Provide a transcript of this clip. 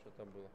что там было.